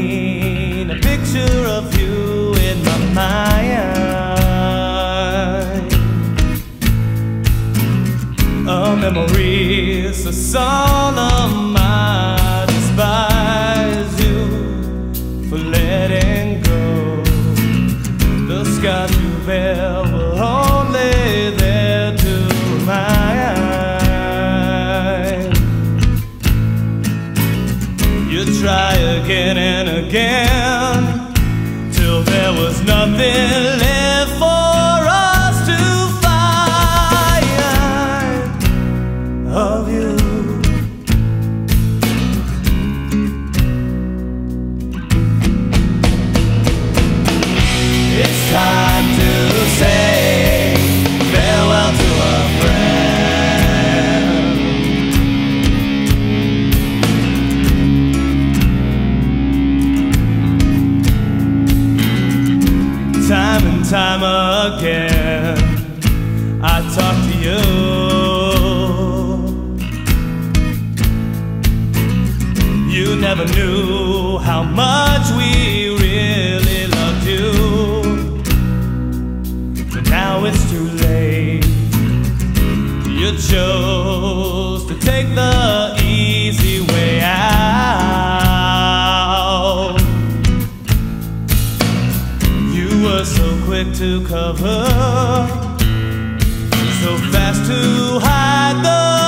seen a picture of you in my mind. A memory so solemn again. Till there was nothing left time again, I talk to you. You never knew how much we really loved you. But now it's too late. You chose to take the quick to cover, so fast to hide the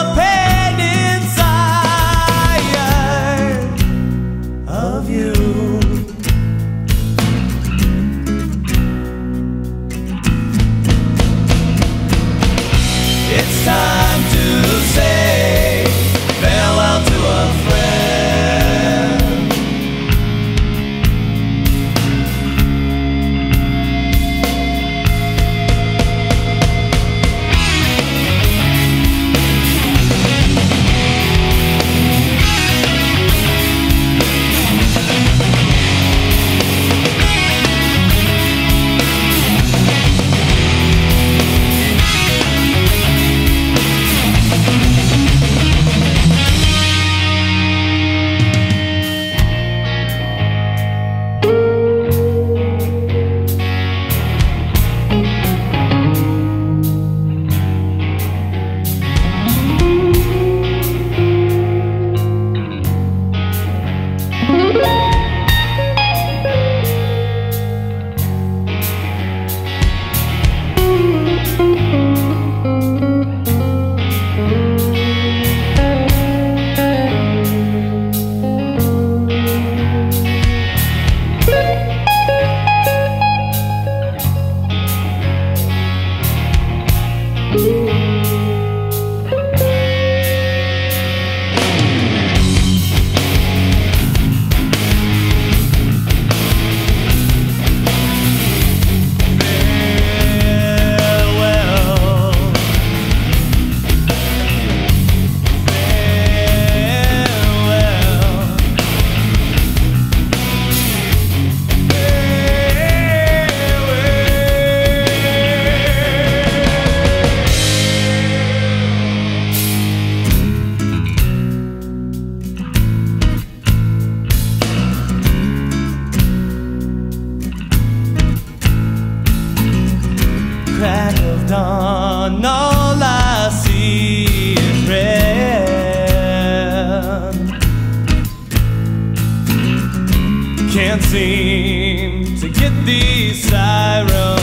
done All I see in red Can't seem to get these sirens.